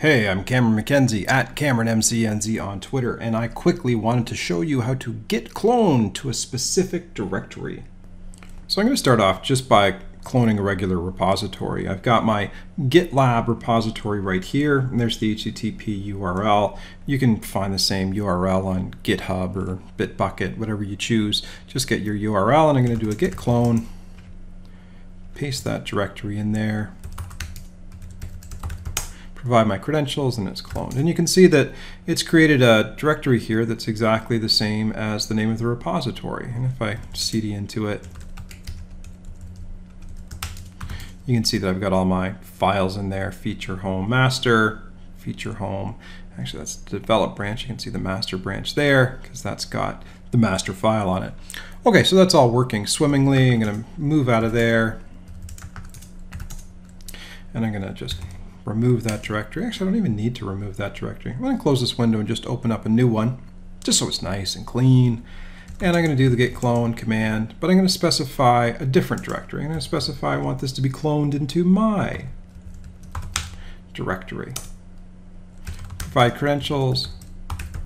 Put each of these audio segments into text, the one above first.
Hey, I'm Cameron McKenzie at CameronMCNZ on Twitter, and I quickly wanted to show you how to git clone to a specific directory. So I'm going to start off just by cloning a regular repository. I've got my GitLab repository right here, and there's the HTTP URL. You can find the same URL on GitHub or Bitbucket, whatever you choose. Just get your URL, and I'm going to do a git clone, paste that directory in there, provide my credentials and it's cloned. And you can see that it's created a directory here that's exactly the same as the name of the repository. And if I cd into it, you can see that I've got all my files in there, feature home master, feature home. Actually, that's the develop branch. You can see the master branch there because that's got the master file on it. Okay, so that's all working swimmingly. I'm going to move out of there. And I'm going to just remove that directory. Actually, I don't even need to remove that directory. I'm going to close this window and just open up a new one, just so it's nice and clean. And I'm going to do the git clone command, but I'm going to specify a different directory. I'm going to specify I want this to be cloned into my directory. Provide credentials,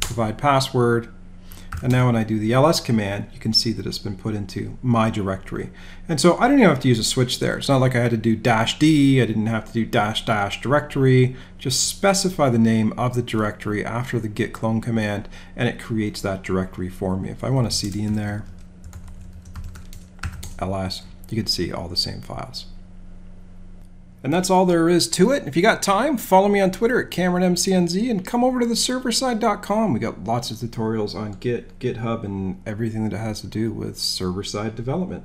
provide password, and now when I do the ls command, you can see that it's been put into my directory. And so I don't even have to use a switch there. It's not like I had to do dash D, I didn't have to do dash dash directory. Just specify the name of the directory after the git clone command, and it creates that directory for me. If I want a cd in there, ls, you can see all the same files. And that's all there is to it. If you got time, follow me on Twitter at CameronMCNZ and come over to the serverside.com. We got lots of tutorials on Git, GitHub, and everything that it has to do with server-side development.